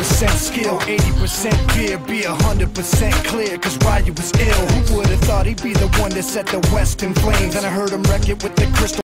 20% skill, 80% fear. Be 100% clear, cause Ryu was ill. Who would've thought he'd be the one that set the West in flames? And I heard him wreck it with the crystal.